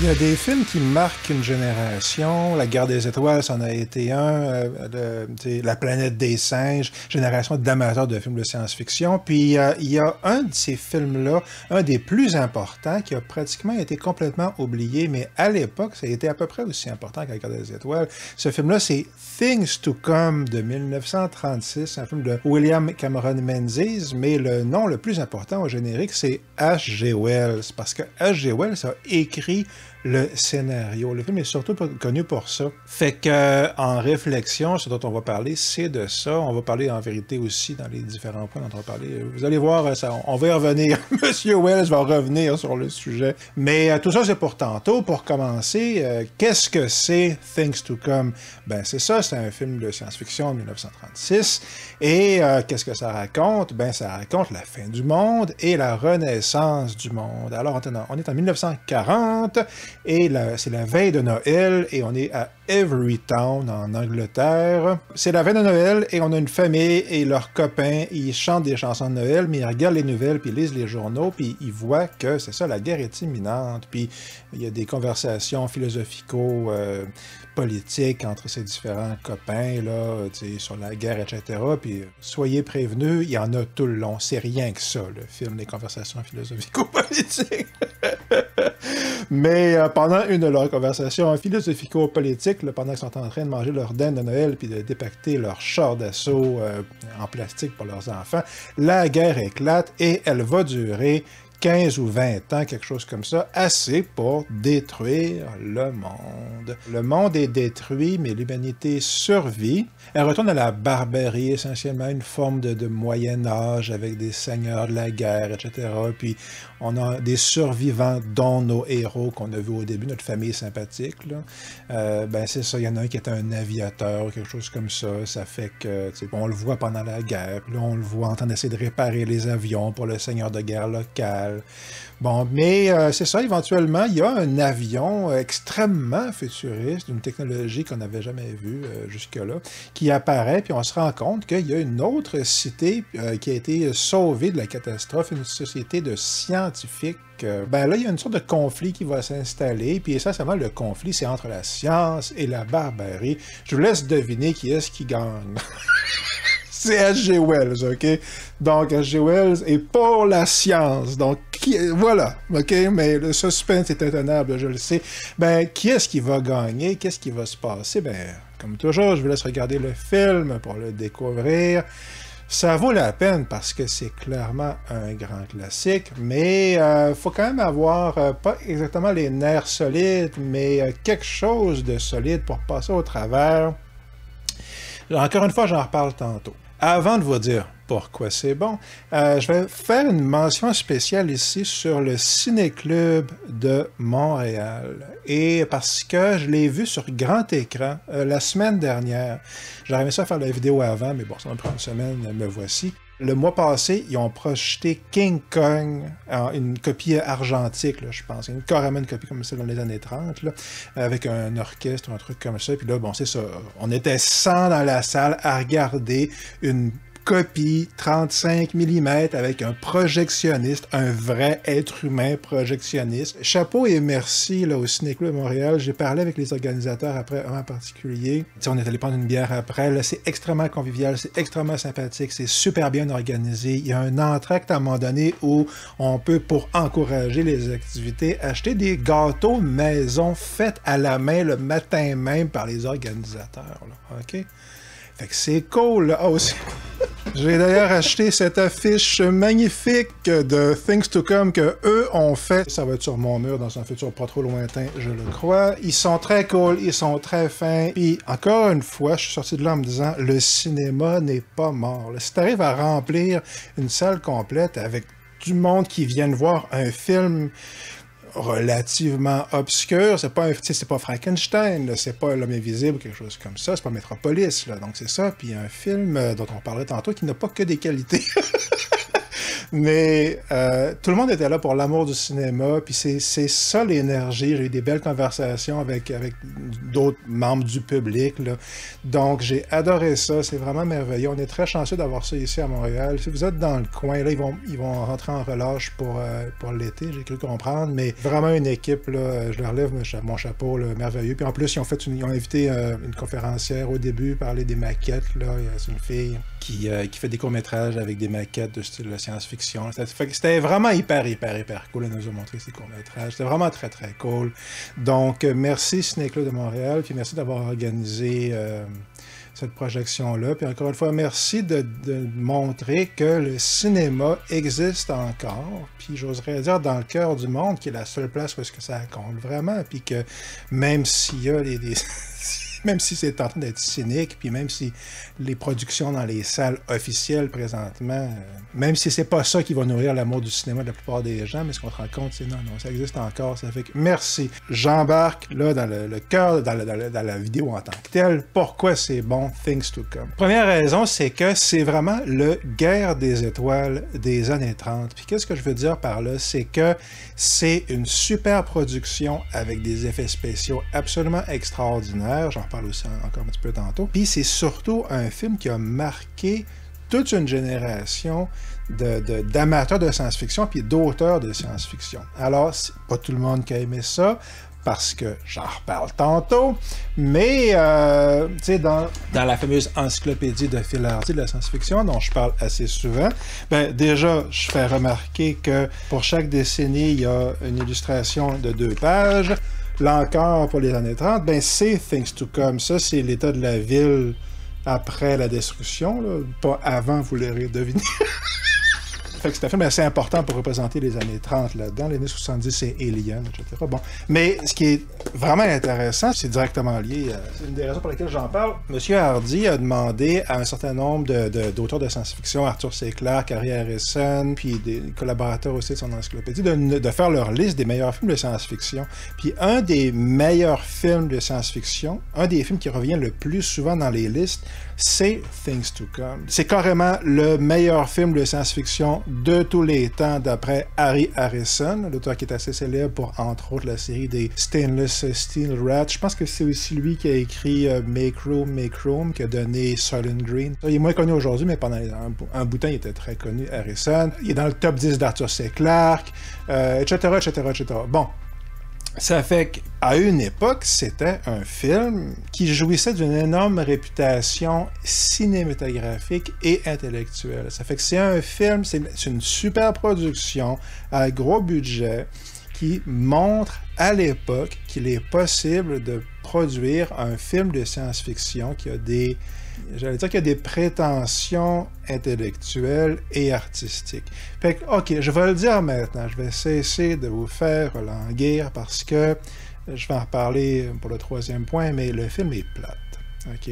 Il y a des films qui marquent une génération. La guerre des étoiles, c'en a été un. Euh, la planète des singes, génération d'amateurs de films de science-fiction. Puis euh, il y a un de ces films-là, un des plus importants, qui a pratiquement été complètement oublié, mais à l'époque, ça a été à peu près aussi important que la guerre des étoiles. Ce film-là, c'est Things to Come de 1936, un film de William Cameron Menzies, mais le nom le plus important au générique, c'est H.G. Wells, parce que H.G. Wells a écrit le scénario. Le film est surtout connu pour ça. Fait que, en réflexion, ce dont on va parler, c'est de ça. On va parler en vérité aussi dans les différents points dont on va parler. Vous allez voir, ça, on va y revenir. Monsieur Wells va revenir sur le sujet. Mais euh, tout ça, c'est pour tantôt. Pour commencer, euh, qu'est-ce que c'est Things to Come? Ben, c'est ça, c'est un film de science-fiction de 1936. Et euh, qu'est-ce que ça raconte? Ben, ça raconte la fin du monde et la renaissance du monde. Alors, on est en 1940 et c'est la veille de Noël et on est à Everytown en Angleterre. C'est la veille de Noël et on a une famille et leurs copains, ils chantent des chansons de Noël, mais ils regardent les nouvelles, puis ils lisent les journaux, puis ils voient que c'est ça, la guerre est imminente, puis il y a des conversations philosophico euh, entre ces différents copains là, sur la guerre, etc. Puis soyez prévenus, il y en a tout le long. C'est rien que ça, le film des conversations philosophico-politiques. Mais euh, pendant une de leurs conversations philosophico-politiques, pendant qu'ils sont en train de manger leur dinde de Noël puis de dépacter leur char d'assaut euh, en plastique pour leurs enfants, la guerre éclate et elle va durer 15 ou 20 ans, quelque chose comme ça, assez pour détruire le monde. Le monde est détruit, mais l'humanité survit. Elle retourne à la barbarie, essentiellement une forme de, Moyen Âge avec des seigneurs de la guerre, etc. Puis on a des survivants, dont nos héros qu'on a vus au début, notre famille sympathique. Euh, ben c'est ça, il y en a un qui est un aviateur, quelque chose comme ça. Ça fait que, on le voit pendant la guerre, puis on le voit en train d'essayer de réparer les avions pour le seigneur de guerre local. Bon, mais euh, c'est ça, éventuellement, il y a un avion extrêmement futuriste, d'une technologie qu'on n'avait jamais vue euh, jusque-là, qui apparaît, puis on se rend compte qu'il y a une autre cité euh, qui a été sauvée de la catastrophe, une société de scientifiques ben là, il y a une sorte de conflit qui va s'installer, puis essentiellement, le conflit, c'est entre la science et la barbarie. Je vous laisse deviner qui est-ce qui gagne. c'est H.G. Wells, OK? Donc, H.G. Wells est pour la science. Donc, voilà, OK? Mais le suspense est intenable, je le sais. Ben, qui est-ce qui va gagner? Qu'est-ce qui va se passer? Ben, comme toujours, je vous laisse regarder le film pour le découvrir. Ça vaut la peine parce que c'est clairement un grand classique, mais il euh, faut quand même avoir euh, pas exactement les nerfs solides, mais euh, quelque chose de solide pour passer au travers. Encore une fois, j'en reparle tantôt. Avant de vous dire pourquoi c'est bon, euh, je vais faire une mention spéciale ici sur le Ciné-Club de Montréal. Et parce que je l'ai vu sur grand écran euh, la semaine dernière. J'aurais aimé ça faire la vidéo avant, mais bon, ça me prend une semaine, me voici. Le mois passé, ils ont projeté King Kong une copie argentique, je pense. Une, carrément une copie comme ça dans les années 30, avec un orchestre, un truc comme ça. Puis là, bon, c'est ça. On était 100 dans la salle à regarder une copie 35 mm avec un projectionniste, un vrai être humain projectionniste. Chapeau et merci là, au de Montréal. J'ai parlé avec les organisateurs après, un en particulier. on est allé prendre une bière après. C'est extrêmement convivial, c'est extrêmement sympathique, c'est super bien organisé. Il y a un entracte à un moment donné où on peut, pour encourager les activités, acheter des gâteaux maison faits à la main le matin même par les organisateurs. OK? Fait que c'est cool. Là. Oh, J'ai d'ailleurs acheté cette affiche magnifique de Things to Come que eux ont fait. Ça va être sur mon mur dans un futur pas trop lointain, je le crois. Ils sont très cool, ils sont très fins. Puis encore une fois, je suis sorti de là en me disant le cinéma n'est pas mort. Si t'arrives à remplir une salle complète avec du monde qui viennent voir un film relativement obscur. C'est pas, c'est pas Frankenstein, c'est pas L'homme invisible quelque chose comme ça, c'est pas Metropolis. Là. Donc c'est ça. Puis un film euh, dont on parlerait tantôt qui n'a pas que des qualités. Mais euh, tout le monde était là pour l'amour du cinéma, puis c'est ça l'énergie. J'ai eu des belles conversations avec, avec d'autres membres du public. Là. Donc j'ai adoré ça, c'est vraiment merveilleux. On est très chanceux d'avoir ça ici à Montréal. Si vous êtes dans le coin, là, ils vont, ils vont rentrer en relâche pour, euh, pour l'été, j'ai cru comprendre, mais vraiment une équipe, là, je leur lève mon chapeau, là, merveilleux. Puis en plus, ils ont, fait ils ont invité euh, une conférencière au début, parler des maquettes. C'est une fille qui, qui fait des courts-métrages avec des maquettes de style de C'était vraiment hyper, hyper, hyper cool. Elle nous a montré ses courts-métrages. C'était vraiment très, très cool. Donc, euh, merci Ciné-Club de Montréal, puis merci d'avoir organisé euh, cette projection-là. Puis encore une fois, merci de, montrer que le cinéma existe encore. Puis j'oserais dire dans le cœur du monde, qui est la seule place où est-ce que ça compte vraiment. Puis que même s'il y a des même si c'est en train d'être cynique, puis même si les productions dans les salles officielles présentement, euh, même si c'est pas ça qui va nourrir l'amour du cinéma de la plupart des gens, mais ce qu'on se rend compte, c'est non, non, ça existe encore. Ça fait que merci. J'embarque là dans le, cœur, dans, la vidéo en tant que telle. Pourquoi c'est bon, Things to Come. Première raison, c'est que c'est vraiment le guerre des étoiles des années 30. Puis qu'est-ce que je veux dire par là? C'est que c'est une super production avec des effets spéciaux absolument extraordinaires. Parle aussi encore un petit peu tantôt. Puis c'est surtout un film qui a marqué toute une génération d'amateurs de, de science-fiction puis d'auteurs de science-fiction. Alors, c'est pas tout le monde qui a aimé ça parce que j'en reparle tantôt, mais euh, tu sais, dans, dans la fameuse encyclopédie de Phil Hardy de la science-fiction, dont je parle assez souvent, ben déjà, je fais remarquer que pour chaque décennie, il y a une illustration de deux pages. Là encore, pour les années 30, ben c'est Things to Come. Ça, c'est l'état de la ville après la destruction, pas avant, vous l'aurez deviné. c'est un film assez important pour représenter les années 30 là-dedans. Les années 70, c'est Alien, etc. Bon. Mais ce qui est vraiment intéressant, c'est directement lié. Euh, c'est une des raisons pour lesquelles j'en parle. Monsieur Hardy a demandé à un certain nombre d'auteurs de, science-fiction, Arthur C. Clarke, Harry Harrison, puis des collaborateurs aussi de son encyclopédie, de, de faire leur liste des meilleurs films de science-fiction. Puis un des meilleurs films de science-fiction, un des films qui revient le plus souvent dans les listes, c'est Things to Come. C'est carrément le meilleur film de science-fiction de tous les temps d'après Harry Harrison, l'auteur qui est assez célèbre pour, entre autres, la série des Stainless Steel Rats. Je pense que c'est aussi lui qui a écrit Make Room, Make Room, qui a donné Silent Green. Il est moins connu aujourd'hui, mais pendant un, un, bout de temps, il était très connu, Harrison. Il est dans le top 10 d'Arthur C. Clarke, etc., etc., etc. Bon, ça fait qu'à une époque, c'était un film qui jouissait d'une énorme réputation cinématographique et intellectuelle. Ça fait que c'est un film, c'est une super production à gros budget qui montre à l'époque qu'il est possible de produire un film de science-fiction qui a des j'allais dire qu'il y a des prétentions intellectuelles et artistiques. Fait que, ok, je vais le dire maintenant, je vais cesser de vous faire languir parce que je vais en reparler pour le troisième point, mais le film est plate. Ok?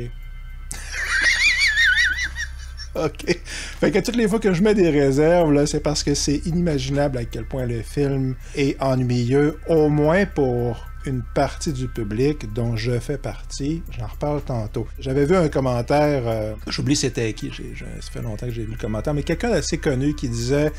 OK. Fait que toutes les fois que je mets des réserves, c'est parce que c'est inimaginable à quel point le film est ennuyeux, au moins pour une partie du public dont je fais partie. J'en reparle tantôt. J'avais vu un commentaire, euh, j'oublie c'était qui, ça fait longtemps que j'ai vu le commentaire, mais quelqu'un d'assez connu qui disait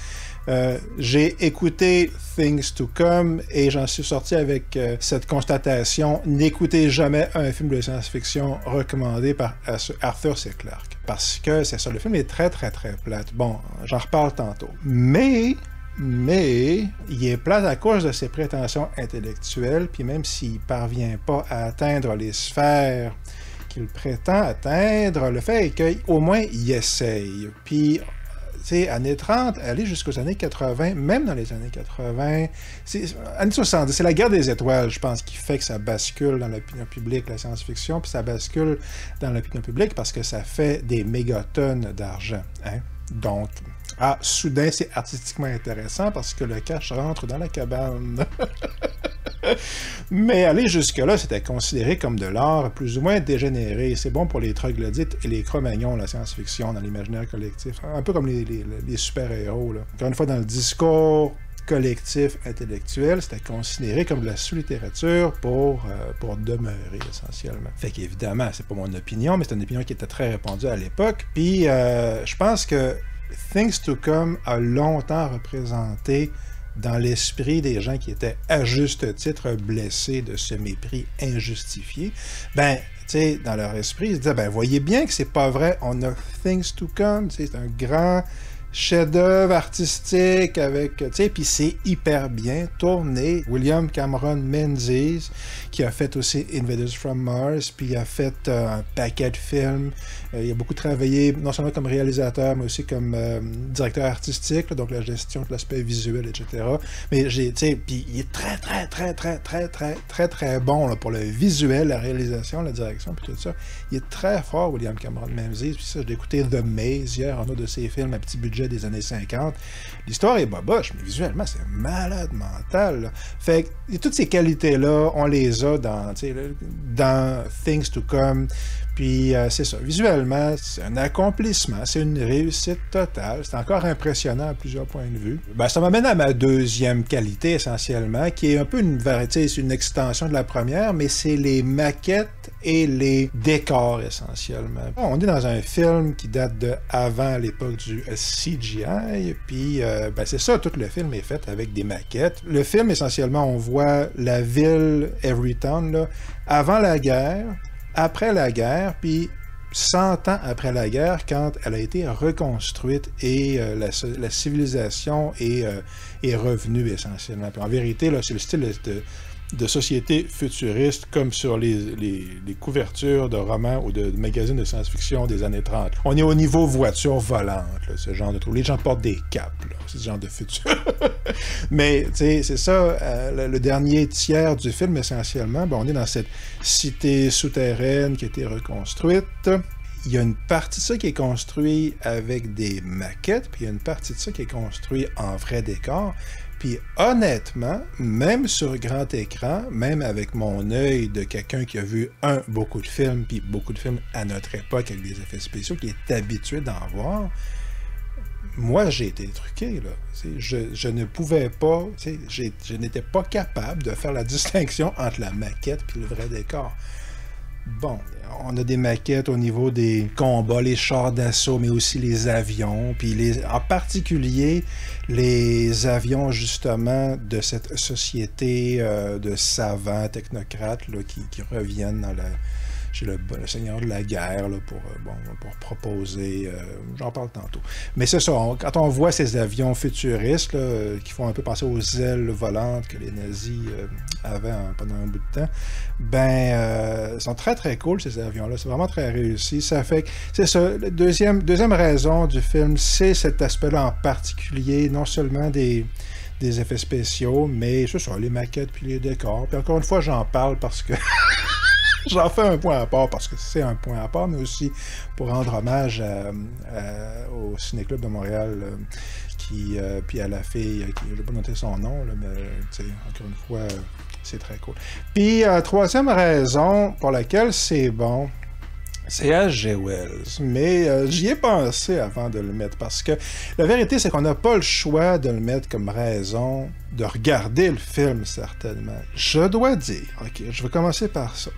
euh, J'ai écouté Things to Come et j'en suis sorti avec euh, cette constatation n'écoutez jamais un film de science-fiction recommandé par Arthur C. Clarke. Parce que c'est ça, le film est très très très plate. Bon, j'en reparle tantôt. Mais mais il est plate à cause de ses prétentions intellectuelles, puis même s'il parvient pas à atteindre les sphères qu'il prétend atteindre, le fait est qu'au moins il essaye. Puis, tu années 30, aller jusqu'aux années 80, même dans les années 80, c'est, années 70, c'est la guerre des étoiles, je pense, qui fait que ça bascule dans l'opinion publique, la science-fiction, puis ça bascule dans l'opinion publique parce que ça fait des mégatonnes d'argent. Hein? Donc, ah, soudain, c'est artistiquement intéressant parce que le cash rentre dans la cabane. Mais aller jusque-là, c'était considéré comme de l'art plus ou moins dégénéré. C'est bon pour les troglodytes et les cro-magnons, la science-fiction, dans l'imaginaire collectif. Un peu comme les, super-héros. Encore une fois, dans le discours collectif intellectuel, c'était considéré comme de la sous-littérature pour, euh, pour demeurer essentiellement. Fait qu'évidemment, c'est pas mon opinion, mais c'est une opinion qui était très répandue à l'époque. Puis euh, je pense que Things to Come a longtemps représenté dans l'esprit des gens qui étaient à juste titre blessés de ce mépris injustifié, ben, tu sais, dans leur esprit, ils se disaient, ben, voyez bien que c'est pas vrai, on a Things to Come, c'est un grand chef-d'œuvre artistique avec, tu sais, puis c'est hyper bien tourné. William Cameron Menzies, qui a fait aussi Invaders from Mars, puis a fait euh, un paquet de films. Euh, il a beaucoup travaillé, non seulement comme réalisateur, mais aussi comme euh, directeur artistique, donc la gestion de l'aspect visuel, etc. Mais j'ai, tu sais, puis il est très, très, très, très, très, très, très, très bon pour le visuel, la réalisation, la direction, puis tout ça. Il est très fort, William Cameron Menzies. Puis ça, j'ai écouté The Maze hier, un autre de ses films à petit budget des années 50. L'histoire est boboche, mais visuellement, c'est malade mental. Fait que toutes ces qualités-là, on les a dans, dans Things to Come. Puis euh, c'est ça. Visuellement, c'est un accomplissement, c'est une réussite totale. C'est encore impressionnant à plusieurs points de vue. Ben, ça m'amène à ma deuxième qualité essentiellement, qui est un peu une variété, c'est une extension de la première, mais c'est les maquettes et les décors essentiellement. On est dans un film qui date de avant l'époque du CGI, puis euh, ben, c'est ça, tout le film est fait avec des maquettes. Le film essentiellement, on voit la ville Everytown là, avant la guerre après la guerre, puis 100 ans après la guerre, quand elle a été reconstruite et euh, la, civilisation est, euh, est revenue essentiellement. en vérité, c'est le style de, de société futuriste comme sur les, couvertures de romans ou de, magazines de science-fiction des années 30. On est au niveau voiture volante, ce genre de truc. Les gens portent des capes, ce genre de futur. Mais, c'est ça, euh, le, dernier tiers du film, essentiellement, on est dans cette cité souterraine qui a été reconstruite. Il y a une partie de ça qui est construite avec des maquettes, puis il y a une partie de ça qui est construite en vrai décor. Puis honnêtement, même sur grand écran, même avec mon œil de quelqu'un qui a vu un, beaucoup de films, puis beaucoup de films à notre époque avec des effets spéciaux, qui est habitué d'en voir, moi j'ai été truqué. Ne pouvais pas, je n'étais pas capable de faire la distinction entre la maquette et le vrai décor. Bon, on a des maquettes au niveau des combats, les chars d'assaut, mais aussi les avions, puis les, en particulier les avions justement de cette société euh, de savants, technocrates qui, qui, reviennent dans la, chez le, seigneur de la guerre pour, euh, bon, pour proposer. Euh, j'en parle tantôt. Mais c'est ça, quand on voit ces avions futuristes qui font un peu penser aux ailes volantes que les nazis euh, avaient pendant un bout de temps, ben, ils sont très très cool ces avions-là. C'est vraiment très réussi. Ça fait c'est ça. La deuxième, deuxième raison du film, c'est cet aspect-là en particulier, non seulement des des effets spéciaux, mais c'est ça, les maquettes puis les décors. Puis encore une fois, j'en parle parce que J'en fais un point à part parce que c'est un point à part, mais aussi pour rendre hommage au Ciné-Club de Montréal, euh, qui, euh, puis à la fille, qui, je vais pas noter son nom, là, mais encore une fois, c'est très cool. Puis, euh, troisième raison pour laquelle c'est bon, c'est H.G. Wells, mais j'y ai pensé avant de le mettre parce que la vérité, c'est qu'on n'a pas le choix de le mettre comme raison de regarder le film, certainement. Je dois dire, ok, je vais commencer par ça.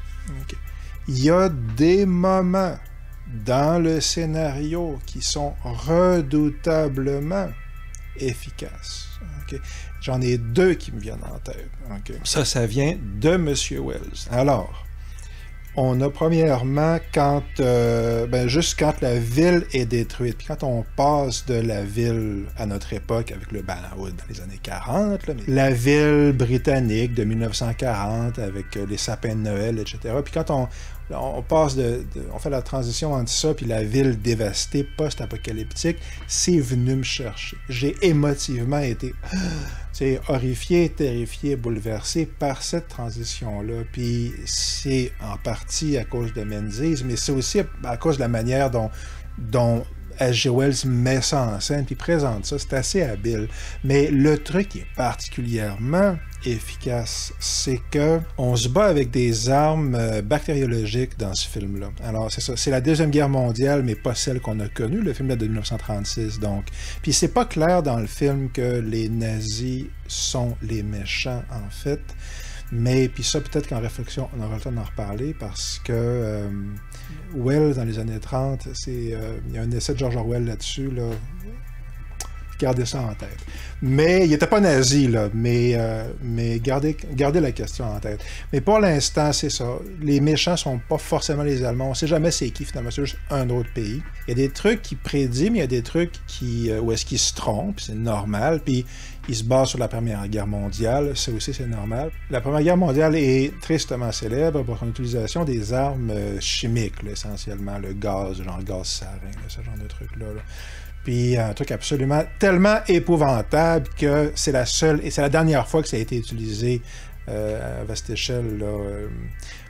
Il y a des moments dans le scénario qui sont redoutablement efficaces. J'en ai deux qui me viennent en tête. Ça, ça vient de M. Wells. Alors, on a premièrement quand euh, ben, juste quand la ville est détruite, puis quand on passe de la ville à notre époque avec le Bannerwood dans les années 40, la ville britannique de 1940 avec euh, les sapins de Noël, etc. Puis quand on, on passe de, on fait la transition entre ça puis la ville dévastée post-apocalyptique, c'est venu me chercher. J'ai émotivement été horrifié, terrifié, bouleversé par cette transition-là. Puis c'est en partie à cause de Menzies, mais c'est aussi à cause de la manière dont H.G. Wells met ça en scène puis présente ça. C'est assez habile. Mais le truc qui est particulièrement efficace, c'est que on se bat avec des armes euh, bactériologiques dans ce film-là. Alors c'est ça, c'est la deuxième guerre mondiale, mais pas celle qu'on a connue. Le film date de 1936, donc. Puis c'est pas clair dans le film que les nazis sont les méchants en fait. Mais puis ça, peut-être qu'en réflexion, on aura le temps d'en reparler parce que euh, Wells, dans les années 30, c'est, euh, il y a un essai de George Orwell là-dessus, là, Gardez ça en tête. Mais il n'était pas nazi, là, mais, euh, mais gardez, gardez la question en tête. Mais pour l'instant, c'est ça. Les méchants sont pas forcément les Allemands. On sait jamais c'est qui, finalement. C'est juste un autre pays. Il y a des trucs qui prédit, mais il y a des trucs qui, euh, où est-ce qu'ils se trompent. C'est normal. Puis ils se basent sur la Première Guerre mondiale. Ça aussi, c'est normal. La Première Guerre mondiale est tristement célèbre pour son utilisation des armes euh, chimiques, essentiellement. Le gaz, genre le gaz sarin, ce genre de trucs-là. là puis un truc absolument tellement épouvantable que c'est la seule et c'est la dernière fois que ça a été utilisé euh, à vaste échelle là, euh,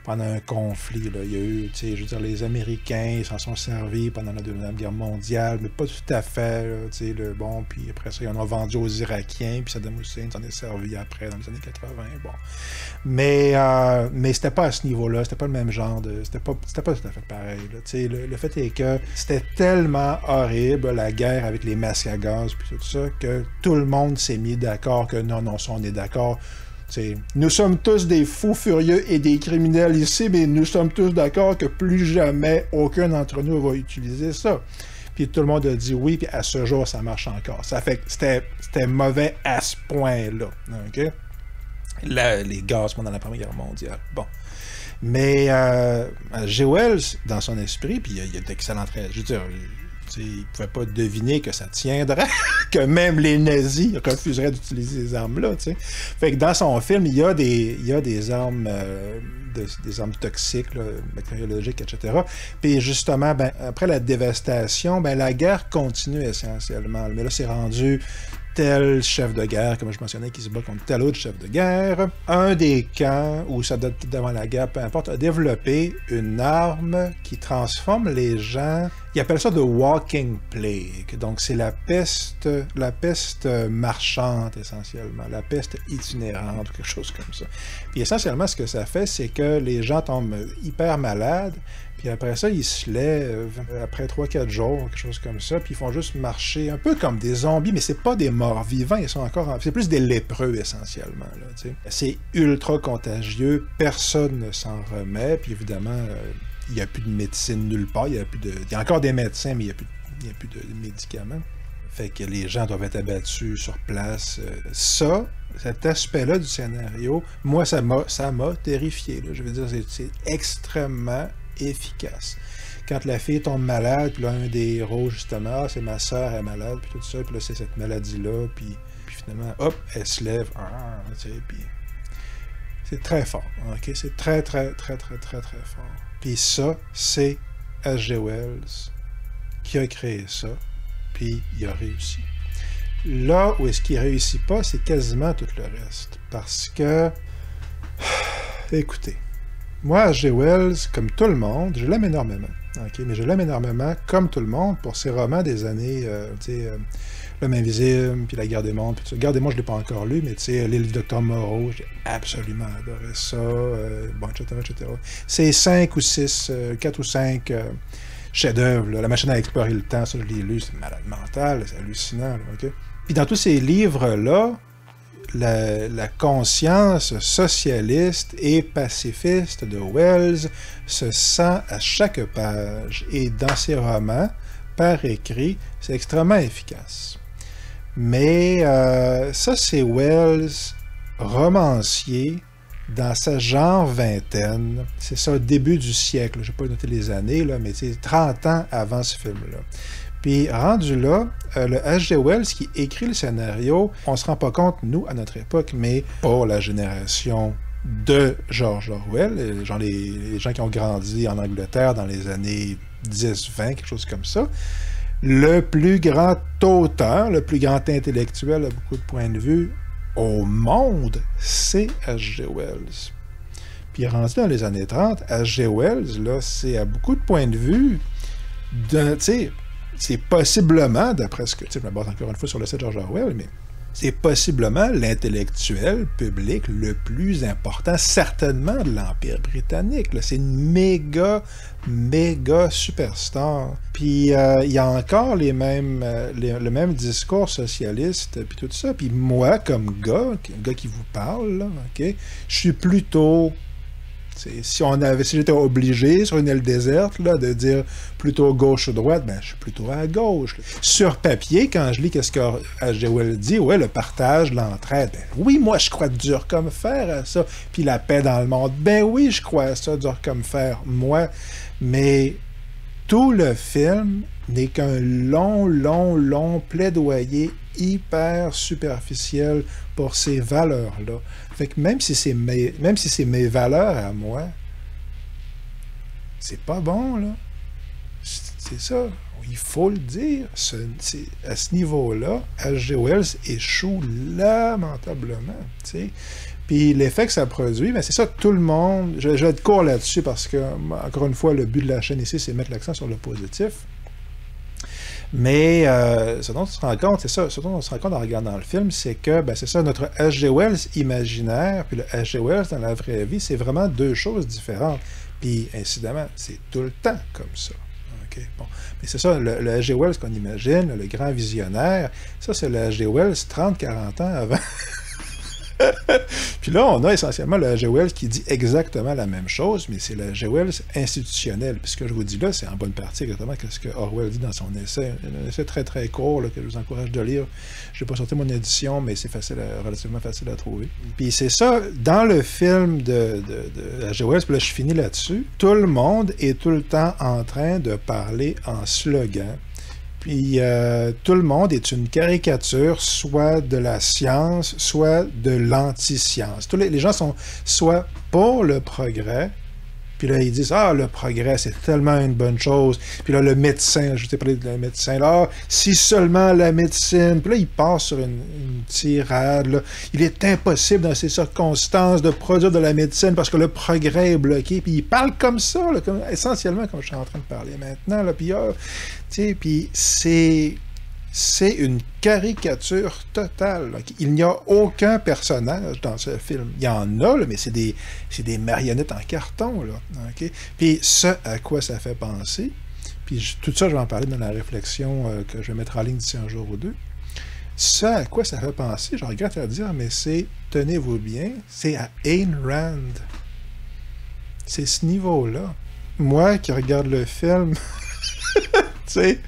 pendant un conflit. Là. Il y a eu, je veux dire, les Américains s'en sont servis pendant la Deuxième Guerre mondiale, mais pas tout à fait, sais, le bon, puis après ça, ils en ont vendu aux Irakiens, puis Saddam Hussein s'en est servi après, dans les années 80, bon. Mais, euh, mais c'était pas à ce niveau-là, c'était pas le même genre de... C'était pas, pas tout à fait pareil, le, le, fait est que c'était tellement horrible, la guerre avec les masques à gaz, puis tout ça, que tout le monde s'est mis d'accord que non, non, ça, on est d'accord, nous sommes tous des fous furieux et des criminels ici, mais nous sommes tous d'accord que plus jamais aucun d'entre nous va utiliser ça. Puis tout le monde a dit oui, puis à ce jour, ça marche encore. Ça fait que c'était mauvais à ce point-là. OK? Là, les gaz pendant la Première Guerre mondiale. Bon. Mais euh, G. Wells, dans son esprit, puis il y a, a d'excellentes Je veux dire, il ne pouvait pas deviner que ça tiendrait, que même les nazis refuseraient d'utiliser ces armes-là. Fait que dans son film, il y a des, il y a des armes, euh, des armes toxiques, bactériologiques, etc. Puis justement, ben, après la dévastation, ben, la guerre continue essentiellement. Mais là, c'est rendu tel chef de guerre, comme je mentionnais, qui se bat contre tel autre chef de guerre. Un des camps, où ça date devant la guerre, peu importe, a développé une arme qui transforme les gens. Ils appellent ça de walking plague. Donc, c'est la peste, la peste marchande, essentiellement. La peste itinérante, ou quelque chose comme ça. Puis, essentiellement, ce que ça fait, c'est que les gens tombent hyper malades, puis après ça, ils se lèvent après 3-4 jours, quelque chose comme ça, puis ils font juste marcher un peu comme des zombies, mais c'est pas des morts vivants, ils sont encore... C'est plus des lépreux, essentiellement. C'est ultra contagieux, personne ne s'en remet, puis évidemment, euh, il n'y a plus de médecine nulle part, il y a, de... y a encore des médecins, mais il n'y a, plus... a plus de médicaments. Fait que les gens doivent être abattus sur place. Euh, ça, cet aspect-là du scénario, moi, ça m'a, ça m'a terrifié. Je veux dire, c'est extrêmement efficace. Quand la fille tombe malade, puis là, un des héros, justement, ah, c'est ma soeur est malade, puis tout ça, puis là, c'est cette maladie-là, puis, puis finalement, hop, elle se lève, ah, tu sais, puis c'est très fort, ok? C'est très, très, très, très, très, très fort. Puis ça, c'est H.G. Wells qui a créé ça, puis il a réussi. Là où est-ce qu'il réussit pas, c'est quasiment tout le reste. Parce que, écoutez, moi, H.G. Wells, comme tout le monde, je l'aime énormément. mais je l'aime énormément, comme tout le monde, pour ses romans des années, euh, tu sais, euh, L'homme invisible, puis La guerre des mondes, puis guerre des mondes, je ne l'ai pas encore lu, mais tu sais, L'île du docteur Moreau, j'ai absolument adoré ça, euh, etc.. C'est cinq ou six, quatre ou cinq chefs-d'œuvre, La machine à explorer le temps, ça, je l'ai lu, c'est malade mental, c'est hallucinant, OK? Puis dans tous ces livres-là, la, conscience socialiste et pacifiste de Wells se sent à chaque page et dans ses romans, par écrit, c'est extrêmement efficace. Mais euh, ça, c'est Wells, romancier, dans sa genre vingtaine. C'est ça, début du siècle. Je n'ai pas noté les années, là, mais c'est 30 ans avant ce film-là. Puis rendu là, euh, le H.G. Wells qui écrit le scénario, on se rend pas compte, nous, à notre époque, mais pour la génération de George Orwell, genre les, gens qui ont grandi en Angleterre dans les années 10-20, quelque chose comme ça, le plus grand auteur, le plus grand intellectuel à beaucoup de points de vue au monde, c'est H.G. Wells. Puis rendu dans les années 30, H.G. Wells, là, c'est à beaucoup de points de vue, tu sais, c'est possiblement, d'après ce que, tu je me encore une fois sur le site George Orwell, mais C'est possiblement l'intellectuel public le plus important, certainement, de l'Empire britannique. C'est une méga, méga superstar. Puis euh, il y a encore les mêmes, euh, le même discours socialiste, puis tout ça. Puis moi, comme gars, gars qui vous parle, je suis plutôt si si j'étais obligé sur une île déserte là, de dire plutôt gauche ou droite, ben je suis plutôt à gauche. Sur papier, quand je lis qu'est-ce que dit, ouais, le partage, l'entraide, ben oui, moi je crois dur comme fer à ça. Puis la paix dans le monde, ben oui, je crois à ça, dur comme fer, moi. Mais tout le film n'est qu'un long, long, long plaidoyer hyper superficiel pour ces valeurs-là. Fait que même si c'est mes, même si c'est mes valeurs à moi, c'est pas bon, là. C'est ça. Il faut le dire. à ce niveau-là, H.G. Wells échoue lamentablement. Puis l'effet que ça produit, ben c'est ça, tout le monde. Je, vais être court là-dessus parce que, encore une fois, le but de la chaîne ici, c'est mettre l'accent sur le positif. Mais euh, ce dont on se rend compte, c'est ça, ce dont on se rend compte en regardant le film, c'est que, ben, c'est ça, notre H.G. Wells imaginaire, puis le H.G. Wells dans la vraie vie, c'est vraiment deux choses différentes. Puis, incidemment, c'est tout le temps comme ça. Bon. Mais c'est ça, le, H.G. Wells qu'on imagine, le grand visionnaire, ça, c'est le H.G. Wells 30-40 ans avant. Puis là, on a essentiellement le. Wells qui dit exactement la même chose, mais c'est le. Wells institutionnel. Puis ce que je vous dis là, c'est en bonne partie exactement ce que Orwell dit dans son essai. Un essai très très court que je vous encourage de lire. Je n'ai pas sorti mon édition, mais c'est facile relativement facile à trouver. Puis c'est ça, dans le film de, de, de. Wells, puis là je finis là-dessus, tout le monde est tout le temps en train de parler en slogan puis euh, tout le monde est une caricature soit de la science, soit de l'anti-science. Tous les, gens sont soit pour le progrès, puis là, ils disent Ah, le progrès, c'est tellement une bonne chose. Puis là, le médecin, je t'ai parlé de le médecin, là, si seulement la médecine. Puis là, il passe sur une, tirade. Là. Il est impossible dans ces circonstances de produire de la médecine parce que le progrès est bloqué. Puis il parle comme ça, là, comme, essentiellement comme je suis en train de parler maintenant. Là, puis, ah, puis c'est c'est une caricature totale. Il n'y a aucun personnage dans ce film. Il y en a, mais c'est des, des, marionnettes en carton. Là, Puis ce à quoi ça fait penser, puis tout ça, je vais en parler dans la réflexion euh, que je vais mettre en ligne d'ici un jour ou deux. Ce à quoi ça fait penser, je regrette à dire, mais c'est, tenez-vous bien, c'est à Ayn Rand. C'est ce niveau-là. Moi qui regarde le film, tu sais,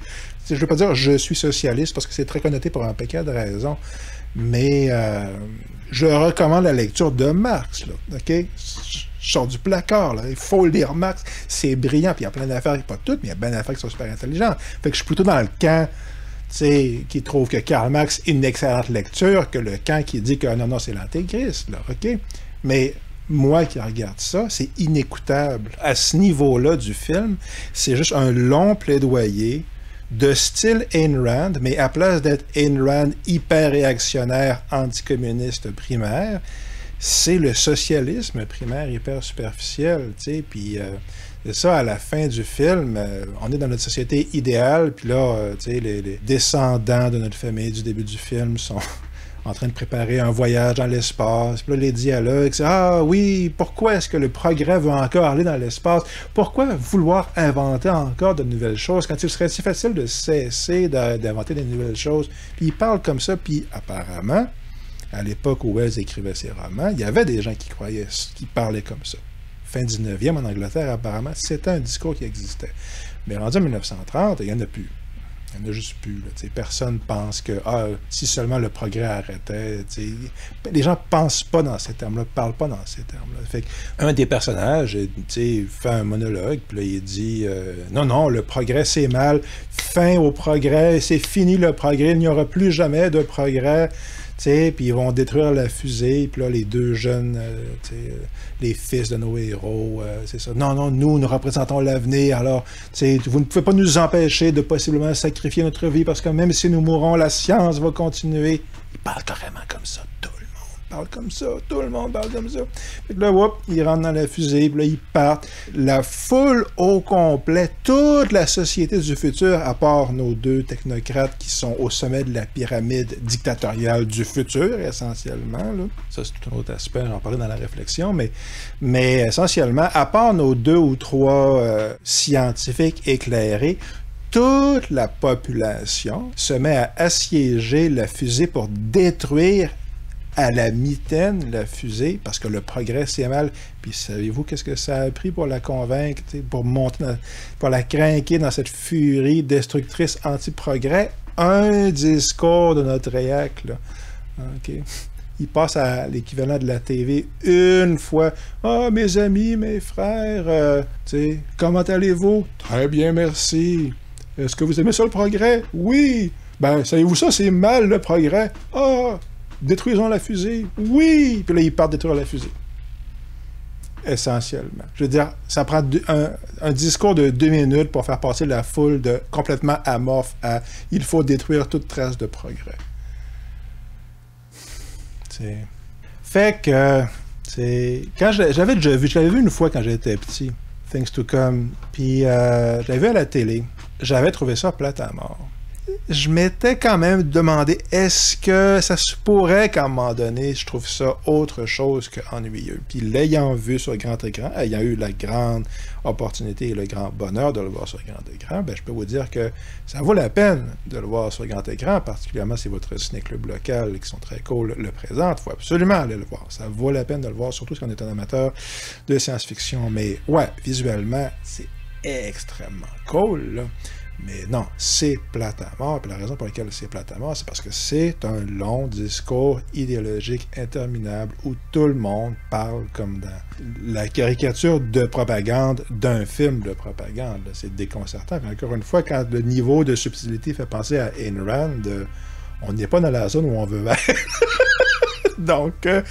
je ne veux pas dire je suis socialiste parce que c'est très connoté pour un paquet de raisons, mais euh, je recommande la lecture de Marx. Là, OK? Je sors du placard, là. il faut lire Marx, c'est brillant, puis il y a plein d'affaires, pas toutes, mais il y a plein d'affaires qui sont super intelligentes. Fait que je suis plutôt dans le camp qui trouve que Karl Marx est une excellente lecture que le camp qui dit que non, non, c'est l'antéchrist? Mais moi qui regarde ça, c'est inécoutable. À ce niveau-là du film, c'est juste un long plaidoyer de style Ayn Rand, mais à place d'être Ayn Rand hyper réactionnaire, anticommuniste primaire, c'est le socialisme primaire hyper superficiel, tu sais, puis euh, ça, à la fin du film, euh, on est dans notre société idéale, puis là, euh, tu sais, les, descendants de notre famille du début du film sont en train de préparer un voyage dans l'espace. Puis là, les dialogues, c'est Ah oui, pourquoi est-ce que le progrès veut encore aller dans l'espace? Pourquoi vouloir inventer encore de nouvelles choses quand il serait si facile de cesser d'inventer de nouvelles choses? Puis il parle comme ça, puis apparemment, à l'époque où Wells écrivait ses romans, il y avait des gens qui croyaient, qui parlaient comme ça. Fin 19e en Angleterre, apparemment, c'était un discours qui existait. Mais rendu en 1930, il n'y en a plus. Il n'y en a juste plus. Personne pense que ah, si seulement le progrès arrêtait. Les gens ne pensent pas dans ces termes-là, ne parlent pas dans ces termes-là. Fait un des personnages fait un monologue, puis là, il dit euh, Non, non, le progrès, c'est mal. Fin au progrès, c'est fini le progrès, il n'y aura plus jamais de progrès puis ils vont détruire la fusée, puis là, les deux jeunes, euh, euh, les fils de nos héros, euh, c'est ça. Non, non, nous, nous représentons l'avenir, alors, vous ne pouvez pas nous empêcher de possiblement sacrifier notre vie, parce que même si nous mourrons, la science va continuer. Ils parlent carrément comme ça. Parle comme ça, tout le monde parle comme ça. Fait que là, hop, ils rentrent dans la fusée, puis là, ils partent. La foule au complet, toute la société du futur, à part nos deux technocrates qui sont au sommet de la pyramide dictatoriale du futur, essentiellement. Ça, c'est un autre aspect, on en parler dans la réflexion, mais, mais essentiellement, à part nos deux ou trois euh, scientifiques éclairés, toute la population se met à assiéger la fusée pour détruire à la mitaine la fusée parce que le progrès c'est mal. Puis savez-vous qu'est-ce que ça a pris pour la convaincre, pour monter, pour la craquer dans cette furie destructrice anti-progrès? Un discours de notre réac, là. OK il passe à l'équivalent de la TV une fois. Ah, mes amis, mes frères, euh, sais, comment allez-vous? Très bien, merci. Est-ce que vous aimez ça le progrès? Oui! Ben, savez-vous ça, c'est mal le progrès? Ah! Détruisons la fusée? Oui! Puis là, ils partent détruire la fusée. Essentiellement. Je veux dire, ça prend un, discours de deux minutes pour faire passer la foule de complètement amorphe à il faut détruire toute trace de progrès. C'est... Fait que, c'est. Quand j'avais déjà vu, je l'avais vu une fois quand j'étais petit, Things to Come, puis euh, je l'avais vu à la télé j'avais trouvé ça plate à mort. Je m'étais quand même demandé est-ce que ça se pourrait qu'à un moment donné, je trouve ça autre chose qu'ennuyeux. Puis l'ayant vu sur grand écran, ayant eu la grande opportunité et le grand bonheur de le voir sur grand écran, ben, je peux vous dire que ça vaut la peine de le voir sur grand écran, particulièrement si votre ciné club local, qui sont très cool, le présente. Il faut absolument aller le voir. Ça vaut la peine de le voir, surtout si on est un amateur de science-fiction. Mais ouais, visuellement, c'est extrêmement cool. Mais non, c'est plate à mort. Puis la raison pour laquelle c'est plate à mort, c'est parce que c'est un long discours idéologique interminable où tout le monde parle comme dans la caricature de propagande d'un film de propagande. C'est déconcertant. encore une fois, quand le niveau de subtilité fait penser à Ayn Rand, on n'est pas dans la zone où on veut être. Donc, euh,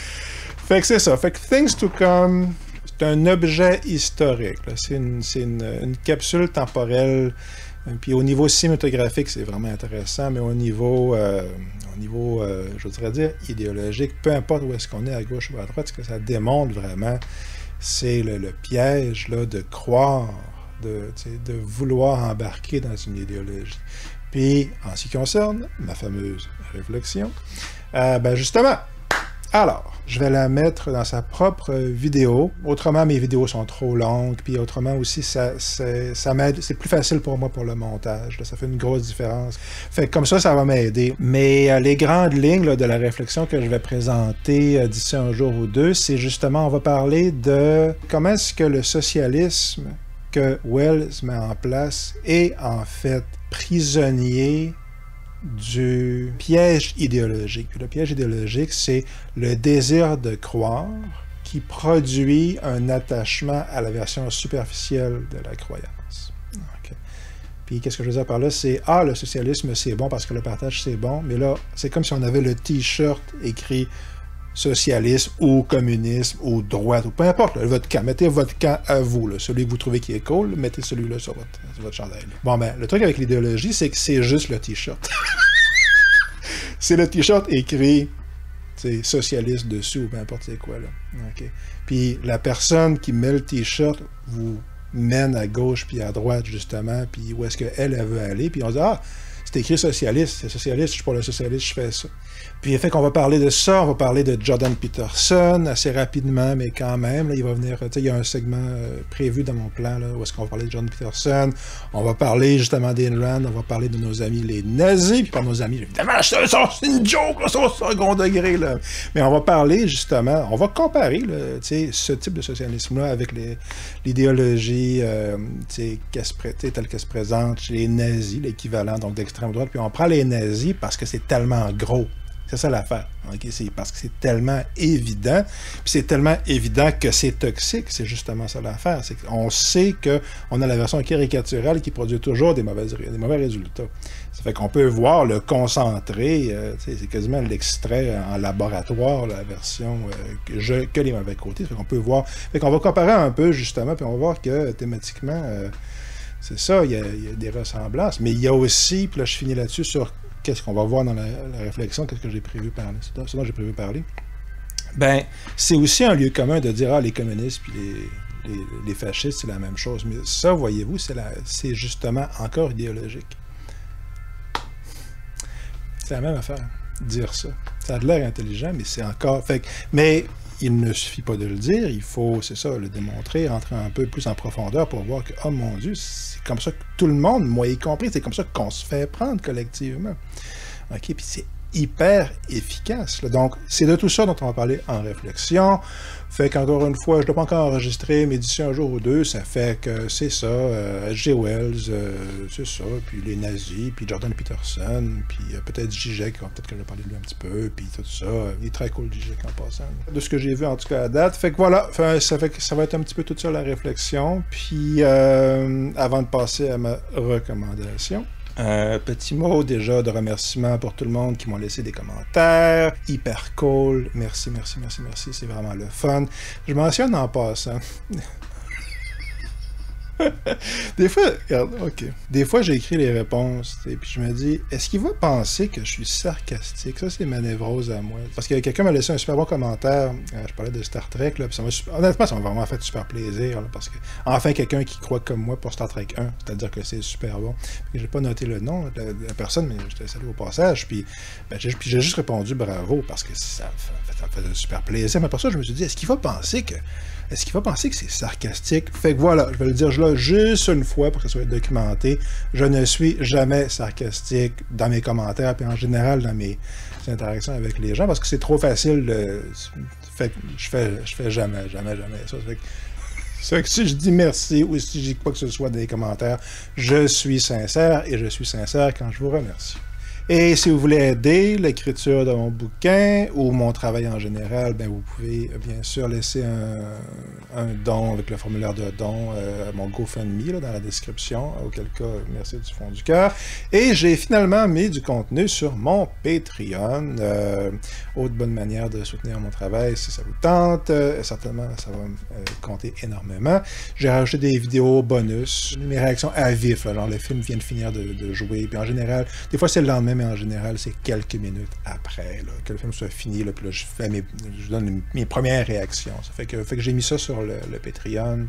fait que c'est ça. Fait que Things to Come, c'est un objet historique. C'est une, capsule temporelle. Puis au niveau cinématographique, c'est vraiment intéressant, mais au niveau, euh, au niveau euh, je voudrais dire, idéologique, peu importe où est-ce qu'on est, à gauche ou à droite, ce que ça démontre vraiment, c'est le, piège là, de croire, de, de vouloir embarquer dans une idéologie. Puis, en ce qui concerne ma fameuse réflexion, euh, ben justement, alors, je vais la mettre dans sa propre vidéo. Autrement, mes vidéos sont trop longues, puis autrement aussi, ça, ça m'aide. C'est plus facile pour moi pour le montage. ça fait une grosse différence. Fait comme ça, ça va m'aider. Mais euh, les grandes lignes de la réflexion que je vais présenter euh, d'ici un jour ou deux, c'est justement, on va parler de comment est-ce que le socialisme que Wells met en place est en fait prisonnier du piège idéologique. le piège idéologique, c'est le désir de croire qui produit un attachement à la version superficielle de la croyance. Puis qu'est-ce que je veux dire par là? C'est Ah, le socialisme, c'est bon parce que le partage, c'est bon. Mais là, c'est comme si on avait le T-shirt écrit socialisme ou communisme ou droite ou peu importe, votre camp. Mettez votre camp à vous, celui que vous trouvez qui est cool, mettez celui-là sur votre, sur votre chandail. Bon, ben, le truc avec l'idéologie, c'est que c'est juste le t-shirt. c'est le t-shirt écrit socialiste dessus ou peu importe c'est quoi là. Puis la personne qui met le t-shirt vous mène à gauche puis à droite justement, puis où est-ce qu'elle elle veut aller, puis on dit ah écrit socialiste, c'est socialiste, je suis pour le socialiste, je fais ça. Puis fait qu'on va parler de ça, on va parler de Jordan Peterson assez rapidement, mais quand même, il va venir, il y a un segment euh, prévu dans mon plan là, où est-ce qu'on va parler de Jordan Peterson, on va parler justement d'Inland, on va parler de nos amis les nazis, puis par nos amis, évidemment, c'est une joke, c'est au second degré, là. Mais on va parler justement, on va comparer là, ce type de socialisme-là avec l'idéologie euh, telle qu'elle se présente chez les nazis, l'équivalent donc d'extrême droite, puis on prend les nazis parce que c'est tellement gros. C'est ça l'affaire. C'est parce que c'est tellement évident. Puis c'est tellement évident que c'est toxique. C'est justement ça l'affaire. C'est qu'on sait qu'on a la version caricaturale qui produit toujours des, mauvais, des mauvais résultats. Ça fait qu'on peut voir le concentré. Euh, c'est quasiment l'extrait en laboratoire, la version euh, que, les mauvais côtés. Ça fait qu'on peut voir. Fait qu'on va comparer un peu justement, puis on va voir que thématiquement. Euh, c'est ça, il y, a, des ressemblances. Mais il y a aussi, puis là je finis là-dessus sur qu'est-ce qu'on va voir dans la, réflexion, qu'est-ce que j'ai prévu parler. Dont j'ai prévu parler. ben, c'est aussi un lieu commun de dire, ah, les communistes puis les, les, les fascistes, c'est la même chose. Mais ça, voyez-vous, c'est justement encore idéologique. C'est la même affaire, dire ça. Ça a l'air intelligent, mais c'est encore... Fait, mais il ne suffit pas de le dire, il faut, c'est ça, le démontrer, rentrer un peu plus en profondeur pour voir que, oh mon Dieu, c'est comme ça que tout le monde, moi y compris, c'est comme ça qu'on se fait prendre collectivement. OK, puis c'est hyper efficace. Donc, c'est de tout ça dont on va parler en réflexion. Fait qu'encore une fois, je ne dois pas encore enregistrer, mais d'ici un jour ou deux, ça fait que c'est ça, euh. Wells, euh, c'est ça, puis les nazis, puis Jordan Peterson, puis euh, peut-être Zizek, peut-être que je vais parler de lui un petit peu, puis tout ça. Il est très cool, Zizek, en passant. De ce que j'ai vu, en tout cas, à date. Fait que voilà, ça, fait ça va être un petit peu tout ça la réflexion. Puis, avant de passer à ma recommandation, un petit mot déjà de remerciement pour tout le monde qui m'ont laissé des commentaires. Hyper cool. Merci, merci, merci, merci. C'est vraiment le fun. Je mentionne en passant. des fois, regarde, ok. Des fois, j'écris les réponses, et puis je me dis, est-ce qu'il va penser que je suis sarcastique? Ça, c'est ma névrose à moi. Parce que quelqu'un m'a laissé un super bon commentaire. Euh, je parlais de Star Trek, là, puis ça m'a, honnêtement, ça m'a vraiment fait super plaisir, parce que, enfin, quelqu'un qui croit comme moi pour Star Trek 1, c'est-à-dire que c'est super bon. J'ai pas noté le nom de la, personne, mais je te salue au passage, puis, ben, j'ai, puis j'ai juste répondu bravo, parce que ça, ça fait super plaisir. Mais pour ça, je me suis dit, est-ce qu'il va penser que est-ce qu'il va penser que c'est sarcastique? Fait que voilà, je vais le dire juste une fois pour que ça soit documenté. Je ne suis jamais sarcastique dans mes commentaires, puis en général dans mes interactions avec les gens, parce que c'est trop facile je fais, je fais jamais, jamais, jamais ça. Que, si je dis merci ou si je dis quoi que ce soit dans les commentaires, je suis sincère et je suis sincère quand je vous remercie. Et si vous voulez aider l'écriture de mon bouquin ou mon travail en général, ben vous pouvez bien sûr laisser un, don avec le formulaire de don euh, à mon GoFundMe là, dans la description, auquel cas, merci du fond du cœur. Et j'ai finalement mis du contenu sur mon Patreon. Euh, autre bonne manière de soutenir mon travail si ça vous tente. Euh, certainement, ça va me compter énormément. J'ai rajouté des vidéos bonus, mes réactions à vif, là, genre le film vient de finir de, de jouer. Puis en général, des fois c'est le lendemain mais en général, c'est quelques minutes après que le film soit fini. Là, puis là, je, fais mes, je donne mes premières réactions. Ça fait que, fait que j'ai mis ça sur le, Patreon.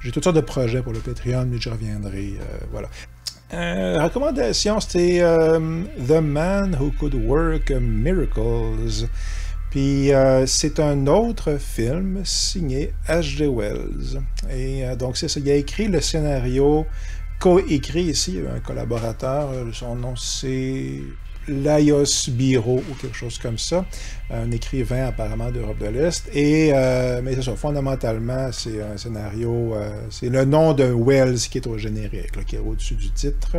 J'ai toutes sortes de projets pour le Patreon, mais je reviendrai. Euh, voilà. Euh, recommandation, c'était euh, The Man Who Could Work Miracles. Puis c'est un autre film signé H.G. Wells. Et donc c'est ça. Il a écrit le scénario co-écrit ici, un collaborateur, euh, son nom c'est Laios Biro ou quelque chose comme ça, un écrivain apparemment d'Europe de l'Est. Et euh, mais c'est ça, fondamentalement, c'est un scénario, euh, c'est le nom de Wells qui est au générique, qui est au-dessus du titre.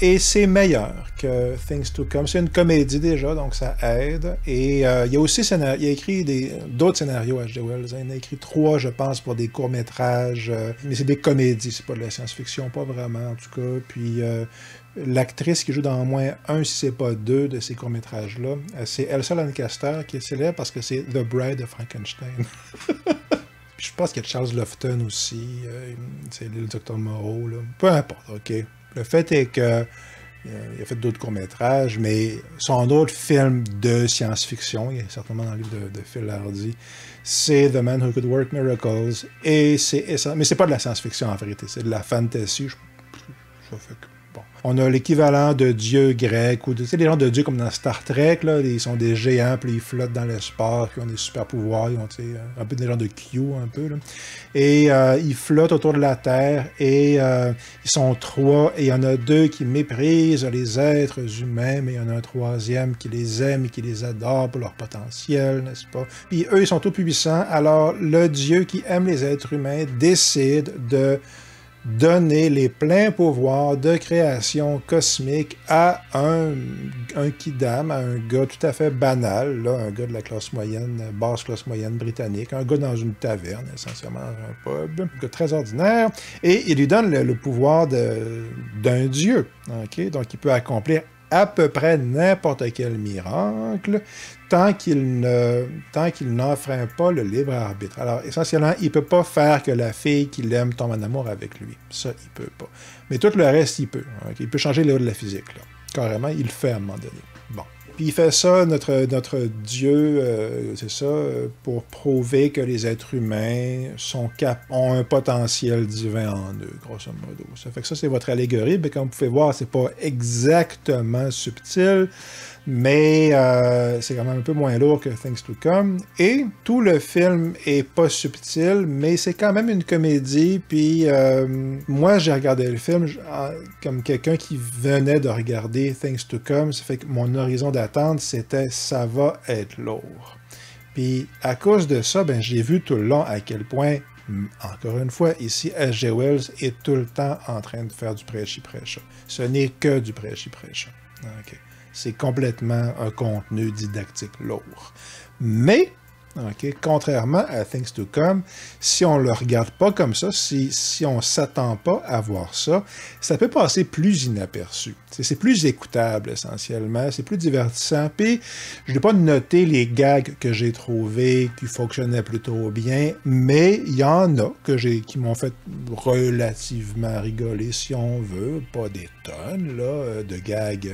Et c'est meilleur que Things to Come. C'est une comédie déjà, donc ça aide. Et euh, il y a aussi il a écrit d'autres scénarios, H.G. Wells. Il en a écrit trois, je pense, pour des courts-métrages. Euh, mais c'est des comédies, c'est pas de la science-fiction, pas vraiment en tout cas. Puis euh, l'actrice qui joue dans au moins un, si c'est pas deux, de ces courts-métrages-là, c'est Elsa Lancaster, qui est célèbre parce que c'est The Bride of Frankenstein. je pense qu'il y a Charles Lofton aussi. c'est le docteur Moreau. Là. Peu importe, OK. Le fait est que il a fait d'autres courts-métrages, mais son autre film de science-fiction, il est certainement dans le livre de, Phil Hardy, c'est The Man Who Could Work Miracles. Et c'est, mais c'est pas de la science-fiction en vérité, c'est de la fantasy. Je, on a l'équivalent de dieux grecs, ou de, tu sais, les gens de dieux comme dans Star Trek, là, ils sont des géants, puis ils flottent dans l'espace, puis ils ont des super pouvoirs, ils ont un peu des gens de Q, un peu. Là. Et euh, ils flottent autour de la Terre, et euh, ils sont trois, et il y en a deux qui méprisent les êtres humains, mais il y en a un troisième qui les aime et qui les adore pour leur potentiel, n'est-ce pas? Puis eux, ils sont tout puissants, alors le dieu qui aime les êtres humains décide de donner les pleins pouvoirs de création cosmique à un, un kidam, à un gars tout à fait banal, là, un gars de la classe moyenne, basse classe moyenne britannique, un gars dans une taverne, essentiellement un pub, un gars très ordinaire, et il lui donne le, pouvoir d'un dieu, donc il peut accomplir à peu près n'importe quel miracle, tant qu'il ne tant qu'il n'enfreint pas le libre arbitre. Alors, essentiellement, il peut pas faire que la fille qu'il aime tombe en amour avec lui. Ça, il peut pas. Mais tout le reste, il peut. Il peut changer les de la physique. Carrément, il le fait à un moment donné. Il fait ça, notre, notre Dieu, euh, c'est ça, pour prouver que les êtres humains sont cap ont un potentiel divin en eux, grosso modo. Ça fait que ça, c'est votre allégorie, mais comme vous pouvez voir, c'est pas exactement subtil mais euh, c'est quand même un peu moins lourd que Things to Come. Et tout le film est pas subtil, mais c'est quand même une comédie. Puis euh, moi, j'ai regardé le film comme quelqu'un qui venait de regarder Things to Come. Ça fait que mon horizon d'attente, c'était ça va être lourd. Puis à cause de ça, ben, j'ai vu tout le long à quel point encore une fois, ici, H.G. Wells est tout le temps en train de faire du prêchi-prêcha. Ce n'est que du prêchi-prêcha. OK c'est complètement un contenu didactique lourd. Mais, contrairement à Things to Come, si on ne le regarde pas comme ça, si, si on ne s'attend pas à voir ça, ça peut passer plus inaperçu. C'est plus écoutable essentiellement, c'est plus divertissant. Puis, je n'ai pas noté les gags que j'ai trouvés qui fonctionnaient plutôt bien, mais il y en a que qui m'ont fait relativement rigoler, si on veut. Pas des tonnes là, de gags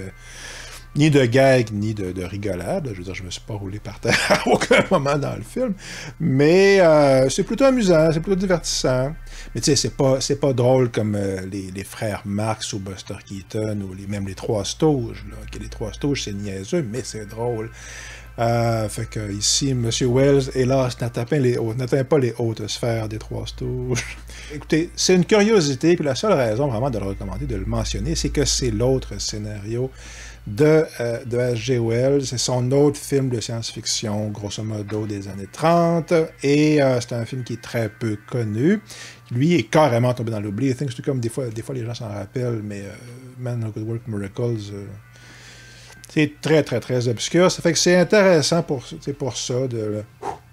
ni de gag, ni de, rigolade. Je veux dire, je me suis pas roulé par terre à aucun moment dans le film. Mais euh, c'est plutôt amusant, c'est plutôt divertissant. Mais tu sais, c'est pas, pas drôle comme euh, les, frères Marx ou Buster Keaton ou même les Trois Stooges. Là. les Trois Stooges, c'est niaiseux, mais c'est drôle. Euh, fait que ici, M. Wells, hélas, n'atteint pas, les, pas les hautes sphères des Trois Stooges. Écoutez, c'est une curiosité, puis la seule raison vraiment de le recommander, de le mentionner, c'est que c'est l'autre scénario de, euh, de H.G. Wells. C'est son autre film de science-fiction, grosso modo, des années 30. Et euh, c'est un film qui est très peu connu. Lui est carrément tombé dans l'oubli. c'est comme des fois, des fois les gens s'en rappellent, mais euh, Man Who Could Work Miracles, c'est très, très, très obscur. Ça fait que c'est intéressant pour, pour ça de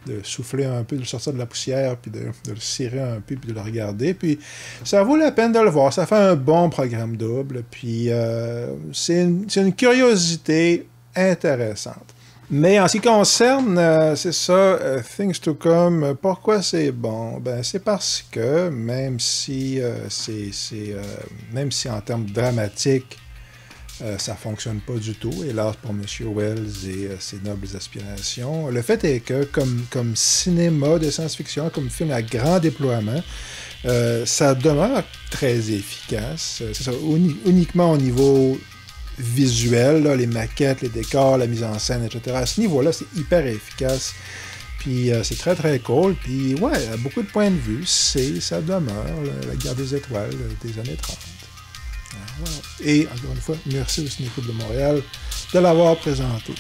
de souffler un peu, de sortir de la poussière, puis de, le cirer un peu, puis de le regarder. Puis ça vaut la peine de le voir. Ça fait un bon programme double. Puis euh, c'est une, curiosité intéressante. Mais en ce qui concerne, euh, c'est ça, euh, Things to Come, pourquoi c'est bon? Ben, c'est parce que même si c'est, même si en termes dramatiques, euh, ça fonctionne pas du tout, hélas pour M. Wells et euh, ses nobles aspirations. Le fait est que, comme, comme cinéma de science-fiction, comme film à grand déploiement, euh, ça demeure très efficace. C'est ça, uniquement au niveau visuel, les maquettes, les décors, la mise en scène, etc. À ce niveau-là, c'est hyper efficace. Puis c'est très très cool. Puis ouais, à beaucoup de points de vue, c'est ça demeure la guerre des étoiles des années 30. Et encore une fois, merci au Cinéclub de Montréal de l'avoir présenté.